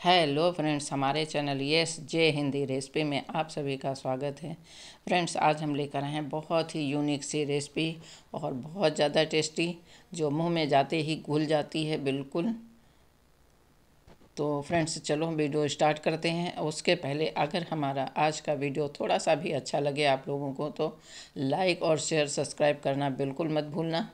Hello friends, हमारे channel S J Hindi recipe में आप सभी का स्वागत है। फ्रेंड्स, आज हम लेकर आए हैं बहुत ही यूनिक सी रेसिपी और बहुत ज़्यादा टेस्टी, जो मुँह में जाते ही घुल जाती है बिल्कुल। तो फ्रेंड्स, चलो वीडियो स्टार्ट करते हैं। उसके पहले अगर हमारा आज का वीडियो थोड़ा सा भी अच्छा लगे आप लोगों को तो लाइक और शेयर सब्सक्राइब करना बिल्कुल मत भूलना।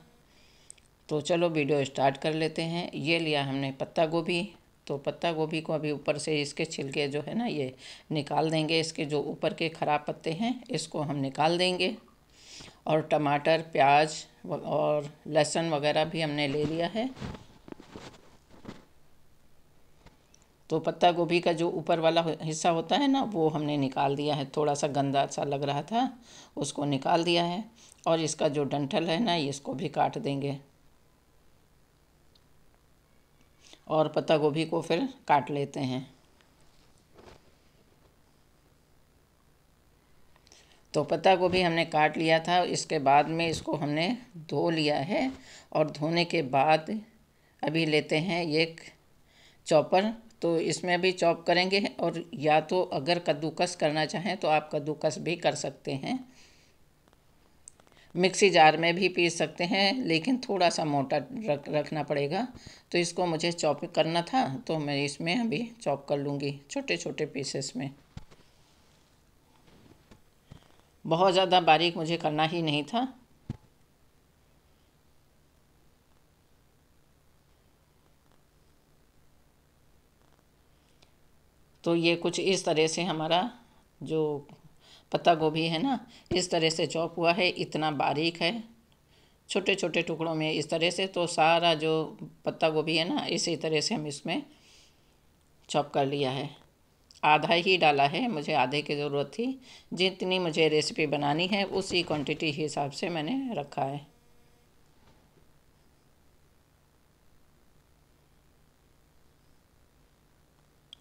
तो चलो वीडियो स्टार्ट कर लेते हैं। ये लिया हमने पत्ता गोभी। तो पत्ता गोभी को अभी ऊपर से इसके छिलके जो है ना, ये निकाल देंगे। इसके जो ऊपर के ख़राब पत्ते हैं, इसको हम निकाल देंगे। और टमाटर, प्याज और लहसुन वगैरह भी हमने ले लिया है। तो पत्ता गोभी का जो ऊपर वाला हिस्सा होता है ना, वो हमने निकाल दिया है। थोड़ा सा गंदा सा लग रहा था, उसको निकाल दिया है। और इसका जो डंठल है ना, इसको भी काट देंगे। और पत्ता गोभी को फिर काट लेते हैं। तो पत्ता गोभी हमने काट लिया था, इसके बाद में इसको हमने धो लिया है और धोने के बाद अभी लेते हैं एक चॉपर। तो इसमें भी चॉप करेंगे और या तो अगर कद्दूकस करना चाहें तो आप कद्दूकस भी कर सकते हैं। मिक्सी जार में भी पीस सकते हैं, लेकिन थोड़ा सा मोटा रख, रखना पड़ेगा। तो इसको मुझे चॉप करना था तो मैं इसमें अभी चॉप कर लूँगी छोटे छोटे पीसेस में। बहुत ज़्यादा बारीक मुझे करना ही नहीं था। तो ये कुछ इस तरह से हमारा जो पत्ता गोभी है ना, इस तरह से चॉप हुआ है, इतना बारीक है। छोटे छोटे टुकड़ों में इस तरह से तो सारा जो पत्ता गोभी है ना, इसी तरह से हम इसमें चॉप कर लिया है। आधा ही डाला है, मुझे आधे की ज़रूरत थी। जितनी मुझे रेसिपी बनानी है, उसी क्वांटिटी हिसाब से मैंने रखा है।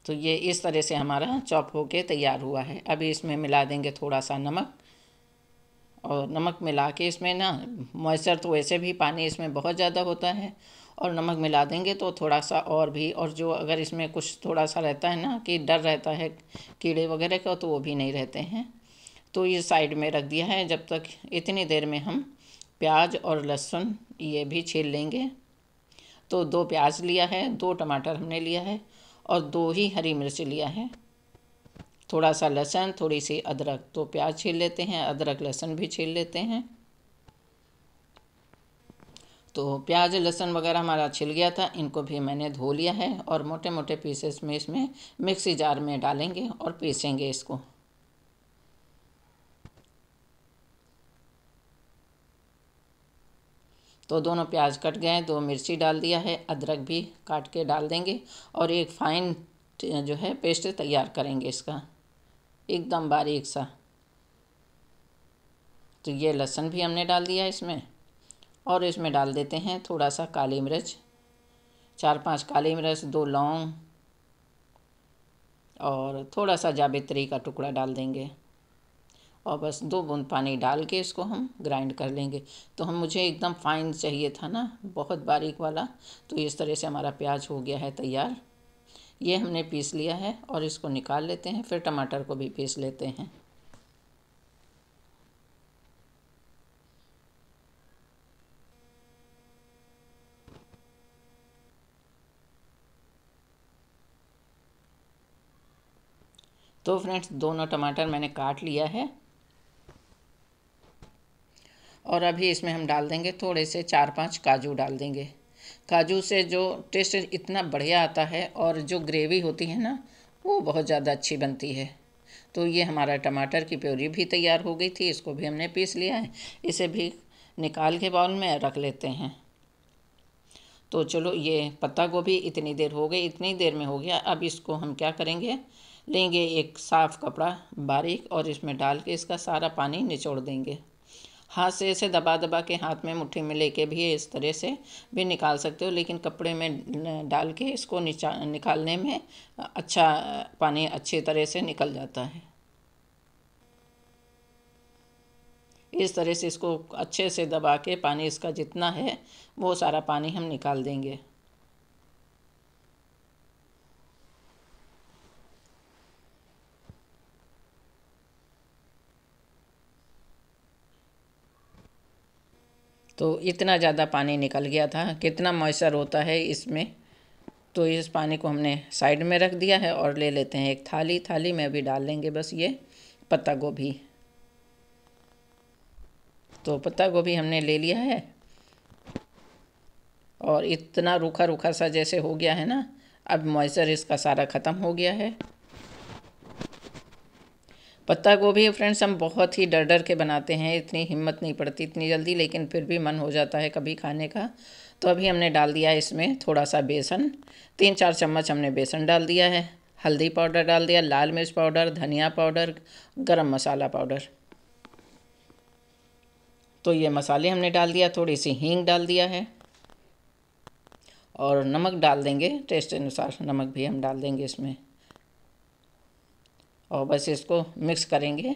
तो ये इस तरह से हमारा चॉप होके तैयार हुआ है। अभी इसमें मिला देंगे थोड़ा सा नमक और नमक मिला के इसमें ना मॉइस्चर तो वैसे भी पानी इसमें बहुत ज़्यादा होता है और नमक मिला देंगे तो थोड़ा सा और भी और जो अगर इसमें कुछ थोड़ा सा रहता है ना कि डर रहता है कीड़े वगैरह का तो वो भी नहीं रहते हैं। तो ये साइड में रख दिया है। जब तक इतनी देर में हम प्याज और लहसुन ये भी छील लेंगे। तो दो प्याज लिया है, दो टमाटर हमने लिया है। और दो ही हरी मिर्च लिया है। थोड़ा सा लहसुन, थोड़ी सी अदरक। तो प्याज छील लेते हैं, अदरक, लहसुन भी छील लेते हैं। तो प्याज, लहसुन वगैरह हमारा छिल गया था, इनको भी मैंने धो लिया है और मोटे मोटे पीसेस में इसमें मिक्सी जार में डालेंगे और पीसेंगे इसको। तो दोनों प्याज कट गए दो मिर्ची डाल दिया है, अदरक भी काट के डाल देंगे और एक फ़ाइन जो है पेस्ट तैयार करेंगे इसका। एकदम बारीक सा। तो ये लहसुन भी हमने डाल दिया इसमें और इसमें डाल देते हैं थोड़ा सा काली मिर्च, चार पाँच काली मिर्च, दो लौंग और थोड़ा सा जावित्री का टुकड़ा डाल देंगे। और बस दो बूंद पानी डाल के इसको हम ग्राइंड कर लेंगे। तो हम मुझे एकदम फाइन चाहिए था ना, बहुत बारीक वाला। तो इस तरह से हमारा प्याज हो गया है तैयार। ये हमने पीस लिया है और इसको निकाल लेते हैं, फिर टमाटर को भी पीस लेते हैं। तो फ्रेंड्स, दोनों टमाटर मैंने काट लिया है। और अभी इसमें हम डाल देंगे थोड़े से चार पाँच काजू डाल देंगे। काजू से जो टेस्ट इतना बढ़िया आता है और जो ग्रेवी होती है ना, वो बहुत ज़्यादा अच्छी बनती है। तो ये हमारा टमाटर की प्योरी भी तैयार हो गई थी, इसको भी हमने पीस लिया है। इसे भी निकाल के बाउल में रख लेते हैं। तो चलो, ये पत्ता गोभी इतनी देर हो गई, इतनी देर में हो गया। अब इसको हम क्या करेंगे? लेंगे एक साफ़ कपड़ा बारीक और इसमें डाल के इसका सारा पानी निचोड़ देंगे। हाथ से ऐसे दबा दबा के हाथ में मुट्ठी में लेके भी इस तरह से भी निकाल सकते हो, लेकिन कपड़े में डाल के इसको निकालने में अच्छा पानी अच्छी तरह से निकल जाता है। इस तरह से इसको अच्छे से दबा के पानी इसका जितना है, वो सारा पानी हम निकाल देंगे। तो इतना ज़्यादा पानी निकल गया था, कितना मॉइस्चर होता है इसमें तो इस पानी को हमने साइड में रख दिया है और ले लेते हैं एक थाली। थाली में अभी डाल लेंगे बस ये, पत्ता गोभी। तो पत्ता गोभी हमने ले लिया है और इतना रूखा रूखा सा जैसे हो गया है ना, अब मॉइस्चर इसका सारा ख़त्म हो गया है। पत्ता गोभी फ्रेंड्स हम बहुत ही डर डर के बनाते हैं, इतनी हिम्मत नहीं पड़ती, इतनी जल्दी, लेकिन फिर भी मन हो जाता है कभी खाने का। तो अभी हमने डाल दिया इसमें थोड़ा सा बेसन तीन चार चम्मच हमने बेसन डाल दिया है, हल्दी पाउडर डाल दिया, लाल मिर्च पाउडर, धनिया पाउडर, गरम मसाला पाउडर। तो ये मसाले हमने डाल दिया, थोड़ी सी हींग डाल दिया है। और नमक डाल देंगे, टेस्ट अनुसार नमक भी हम डाल देंगे इसमें। और बस इसको मिक्स करेंगे।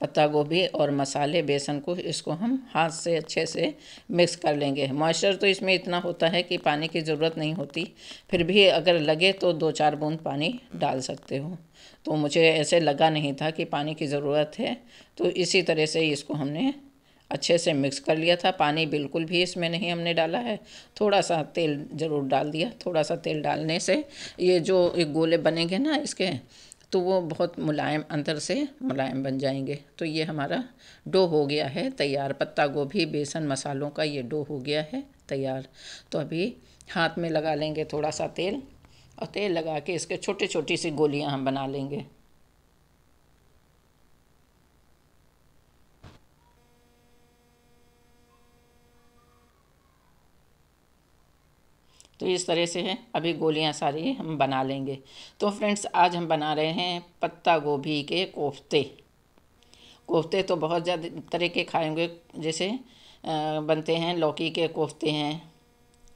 पत्ता गोभी और मसाले, बेसन को इसको हम हाथ से अच्छे से मिक्स कर लेंगे। मॉइस्चर तो इसमें इतना होता है कि पानी की ज़रूरत नहीं होती। फिर भी अगर लगे तो दो चार बूंद पानी डाल सकते हो। तो मुझे ऐसे लगा नहीं था कि पानी की ज़रूरत है। तो इसी तरह से इसको हमने अच्छे से मिक्स कर लिया था। पानी बिल्कुल भी इसमें नहीं हमने डाला है। थोड़ा सा तेल ज़रूर डाल दिया। थोड़ा सा तेल डालने से ये जो गोले बनेंगे ना इसके तो वो बहुत मुलायम, अंदर से मुलायम बन जाएँगे। तो ये हमारा डो हो गया है तैयार। पत्ता गोभी, बेसन, मसालों का ये डो हो गया है तैयार। तो अभी हाथ में लगा लेंगे थोड़ा सा तेल और तेल लगा के इसके छोटी छोटी सी गोलियाँ हम बना लेंगे। तो इस तरह से है। अभी गोलियाँ सारी हम बना लेंगे। तो फ्रेंड्स, आज हम बना रहे हैं पत्ता गोभी के कोफ्ते। कोफ्ते तो बहुत ज़्यादा तरह के खाएँगे जैसे बनते हैं, लौकी के कोफ्ते हैं।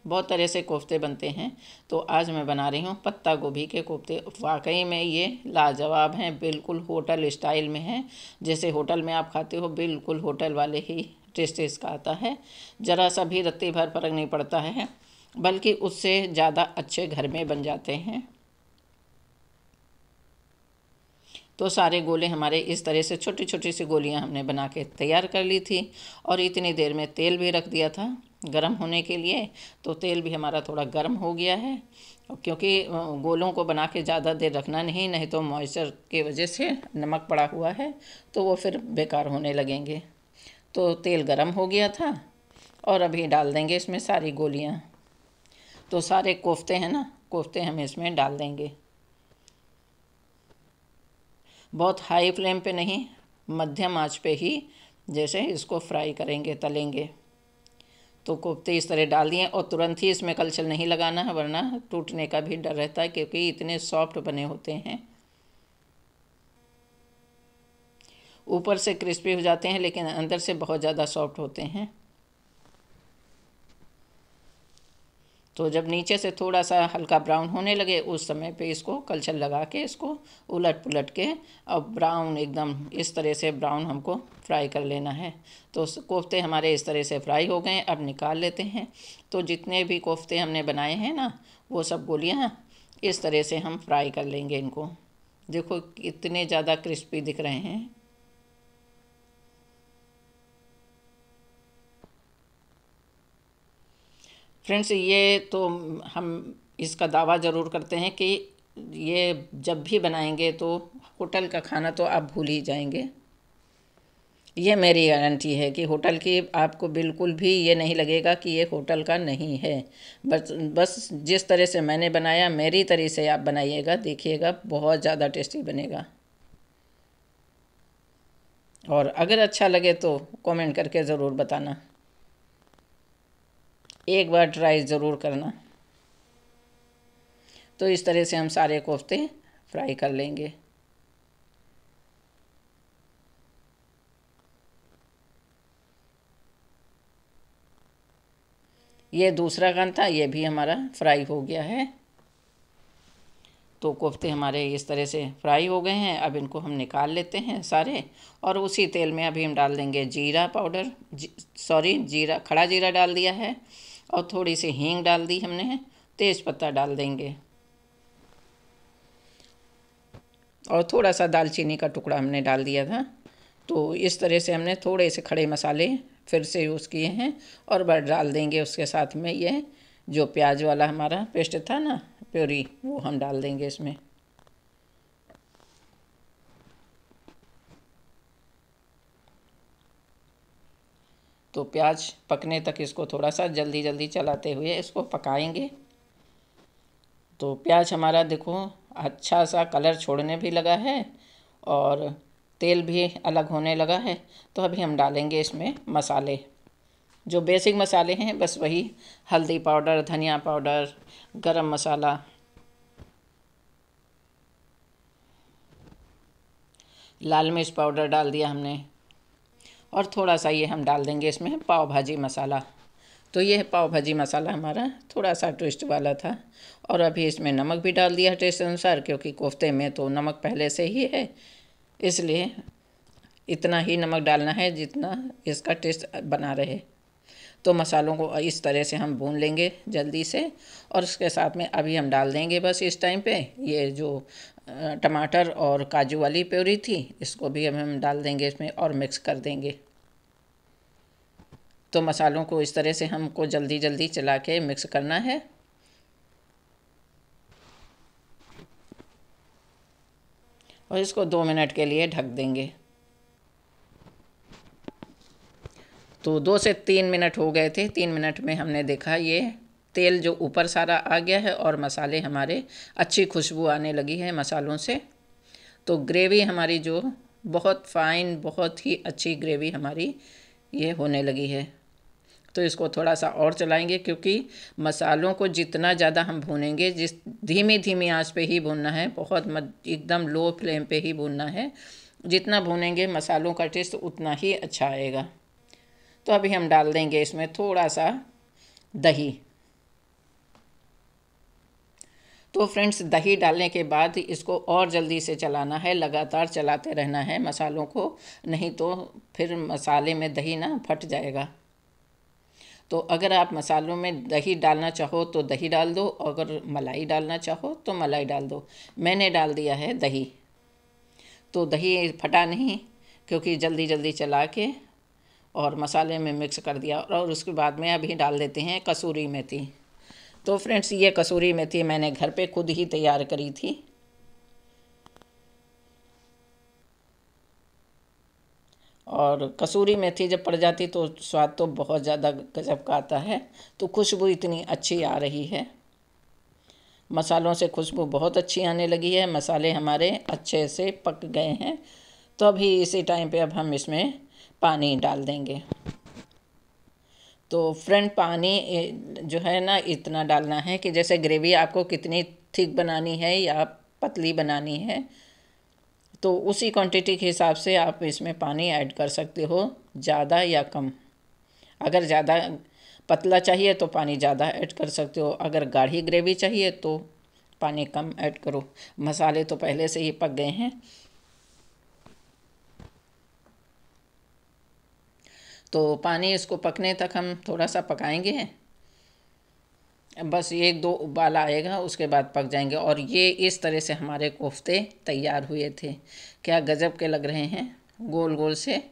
बहुत तरह से कोफ्ते बनते हैं। तो आज मैं बना रही हूँ पत्ता गोभी के कोफ्ते। वाकई में ये लाजवाब हैं, बिल्कुल होटल स्टाइल में हैं। जैसे होटल में आप खाते हो, बिल्कुल होटल वाले ही टेस्ट इसका आता है। ज़रा सा भी रत्ती भर फ़र्क नहीं पड़ता है। बल्कि उससे ज़्यादा अच्छे घर में बन जाते हैं। तो सारे गोले हमारे इस तरह से छोटी छोटी सी गोलियाँ हमने बना के तैयार कर ली थी और इतनी देर में तेल भी रख दिया था गर्म होने के लिए। तो तेल भी हमारा थोड़ा गर्म हो गया है। क्योंकि गोलों को बना के ज़्यादा देर रखना नहीं नहीं तो मॉइस्चर की वजह से नमक पड़ा हुआ है तो वो फिर बेकार होने लगेंगे। तो तेल गर्म हो गया था और अभी डाल देंगे इसमें सारी गोलियाँ। तो सारे कोफ्ते हैं ना, कोफ्ते हम इसमें डाल देंगे। बहुत हाई फ्लेम पे नहीं, मध्यम आँच पे ही जैसे इसको फ्राई करेंगे, तलेंगे। तो कोफ्ते इस तरह डाल दिए और तुरंत ही इसमें कलछल नहीं लगाना है वरना टूटने का भी डर रहता है क्योंकि इतने सॉफ्ट बने होते हैं। ऊपर से क्रिस्पी हो जाते हैं, लेकिन अंदर से बहुत ज़्यादा सॉफ्ट होते हैं। तो जब नीचे से थोड़ा सा हल्का ब्राउन होने लगे, उस समय पे इसको कलछल लगा के इसको उलट पुलट के और ब्राउन एकदम इस तरह से ब्राउन हमको फ्राई कर लेना है। तो कोफ्ते हमारे इस तरह से फ्राई हो गए, अब निकाल लेते हैं। तो जितने भी कोफ्ते हमने बनाए हैं ना, वो सब गोलियाँ इस तरह से हम फ्राई कर लेंगे इनको। देखो कितने ज़्यादा क्रिस्पी दिख रहे हैं। फ्रेंड्स ये तो हम इसका दावा ज़रूर करते हैं कि ये जब भी बनाएँगे तो होटल का खाना तो आप भूल ही जाएँगे। ये मेरी गारंटी है कि होटल की आपको बिल्कुल भी ये नहीं लगेगा कि ये होटल का नहीं है। बस बस जिस तरह से मैंने बनाया, मेरी तरह से आप बनाइएगा, देखिएगा, बहुत ज़्यादा टेस्टी बनेगा। और अगर अच्छा लगे तो कमेंट करके ज़रूर बताना। एक बार ट्राई ज़रूर करना। तो इस तरह से हम सारे कोफ्ते फ्राई कर लेंगे। ये दूसरा गन था ये भी हमारा फ्राई हो गया है। तो कोफ्ते हमारे इस तरह से फ्राई हो गए हैं। अब इनको हम निकाल लेते हैं सारे और उसी तेल में अभी हम डाल देंगे जीरा पाउडर। जी, सॉरी जीरा खड़ा जीरा डाल दिया है। और थोड़ी सी हींग डाल दी हमने, तेज़ पत्ता डाल देंगे। और थोड़ा सा दालचीनी का टुकड़ा हमने डाल दिया था। तो इस तरह से हमने थोड़े से खड़े मसाले फिर से यूज़ किए हैं और बस डाल देंगे उसके साथ में ये जो प्याज वाला हमारा पेस्ट था ना, प्योरी, वो हम डाल देंगे इसमें। तो प्याज पकने तक इसको थोड़ा सा जल्दी जल्दी चलाते हुए इसको पकाएँगे। तो प्याज हमारा देखो अच्छा सा कलर छोड़ने भी लगा है और तेल भी अलग होने लगा है। तो अभी हम डालेंगे इसमें मसाले। जो बेसिक मसाले हैं, बस वही हल्दी पाउडर, धनिया पाउडर, गरम मसाला। लाल मिर्च पाउडर डाल दिया हमने। और थोड़ा सा ये हम डाल देंगे इसमें पाव भाजी मसाला। तो ये पाव भाजी मसाला हमारा थोड़ा सा ट्विस्ट वाला था और अभी इसमें नमक भी डाल दिया टेस्ट अनुसार, क्योंकि कोफ्ते में तो नमक पहले से ही है। इसलिए इतना ही नमक डालना है जितना इसका टेस्ट बना रहे। तो मसालों को इस तरह से हम भून लेंगे जल्दी से और उसके साथ में अभी हम डाल देंगे बस इस टाइम पे ये जो टमाटर और काजू वाली प्योरी थी, इसको भी अब हम डाल देंगे इसमें और मिक्स कर देंगे। तो मसालों को इस तरह से हमको जल्दी जल्दी चला के मिक्स करना है। और इसको दो मिनट के लिए ढक देंगे। तो दो से तीन मिनट हो गए थे, तीन मिनट में हमने देखा ये तेल जो ऊपर सारा आ गया है और मसाले हमारे अच्छी खुशबू आने लगी है मसालों से। तो ग्रेवी हमारी जो बहुत फाइन बहुत ही अच्छी ग्रेवी हमारी ये होने लगी है। तो इसको थोड़ा सा और चलाएँगे क्योंकि मसालों को जितना ज़्यादा हम भूनेंगे, जिस धीमी धीमी आँच पे ही भूनना है, बहुत मत, एकदम लो फ्लेम पे ही भूनना है, जितना भूनेंगे मसालों का टेस्ट उतना ही अच्छा आएगा। तो अभी हम डाल देंगे इसमें थोड़ा सा दही। तो फ्रेंड्स, दही डालने के बाद इसको और जल्दी से चलाना है, लगातार चलाते रहना है मसालों को, नहीं तो फिर मसाले में दही ना फट जाएगा। तो अगर आप मसालों में दही डालना चाहो तो दही डाल दो, अगर मलाई डालना चाहो तो मलाई डाल दो। मैंने डाल दिया है दही। तो दही फटा नहीं, क्योंकि जल्दी जल्दी चला के और मसाले में मिक्स कर दिया और उसके बाद में अभी डाल देते हैं कसूरी मेथी। तो फ्रेंड्स, ये कसूरी मेथी मैंने घर पे खुद ही तैयार करी थी। और कसूरी मेथी जब पड़ जाती तो स्वाद तो बहुत ज़्यादा गजब का आता है तो खुशबू इतनी अच्छी आ रही है। मसालों से खुशबू बहुत अच्छी आने लगी है। मसाले हमारे अच्छे से पक गए हैं। तो अभी इसी टाइम पे अब हम इसमें पानी डाल देंगे। तो फ्रेंड पानी जो है ना, इतना डालना है कि जैसे ग्रेवी आपको कितनी थिक बनानी है या पतली बनानी है तो उसी क्वांटिटी के हिसाब से आप इसमें पानी ऐड कर सकते हो, ज़्यादा या कम। अगर ज़्यादा पतला चाहिए तो पानी ज़्यादा ऐड कर सकते हो। अगर गाढ़ी ग्रेवी चाहिए तो पानी कम ऐड करो। मसाले तो पहले से ही पक गए हैं। तो पानी इसको पकने तक हम थोड़ा सा पकाएँगे। बस एक दो उबाल आएगा, उसके बाद पक जाएँगे। और ये इस तरह से हमारे कोफ्ते तैयार हुए थे। क्या गज़ब के लग रहे हैं, गोल गोल से।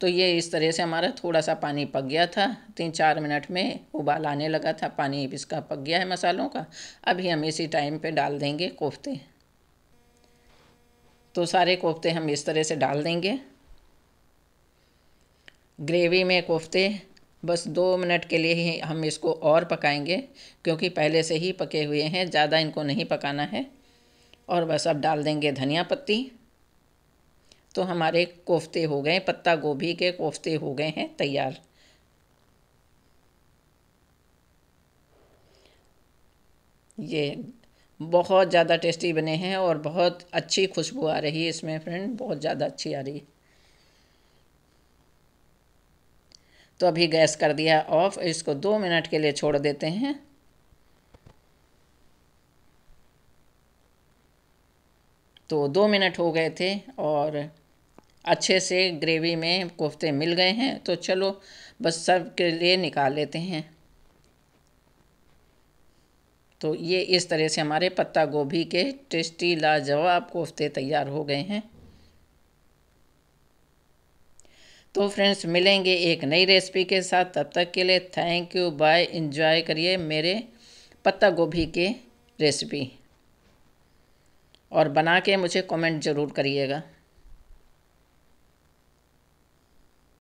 तो ये इस तरह से हमारा थोड़ा सा पानी पक गया था। तीन चार मिनट में उबाल आने लगा था। पानी इसका पक गया है मसालों का। अभी हम इसी टाइम पे डाल देंगे कोफ्ते। तो सारे कोफ्ते हम इस तरह से डाल देंगे। ग्रेवी में कोफ्ते, बस दो मिनट के लिए ही हम इसको और पकाएँगे, क्योंकि पहले से ही पके हुए हैं, ज़्यादा इनको नहीं पकाना है। और बस अब डाल देंगे धनिया पत्ती। तो हमारे कोफ्ते हो गए, पत्ता गोभी के कोफ्ते हो गए हैं तैयार। ये बहुत ज़्यादा टेस्टी बने हैं और बहुत अच्छी खुशबू आ रही है इसमें, फ्रेंड, बहुत ज़्यादा अच्छी आ रही है। तो अभी गैस कर दिया ऑफ़, इसको दो मिनट के लिए छोड़ देते हैं। तो दो मिनट हो गए थे और अच्छे से ग्रेवी में कोफ्ते मिल गए हैं। तो चलो, बस सर्व के लिए निकाल लेते हैं। तो ये इस तरह से हमारे पत्ता गोभी के टेस्टी, लाजवाब कोफ्ते तैयार हो गए हैं। तो फ्रेंड्स मिलेंगे एक नई रेसिपी के साथ। तब तक के लिए थैंक यू बाय इंजॉय करिए मेरे पत्ता गोभी के रेसिपी और बना के मुझे कमेंट ज़रूर करिएगा।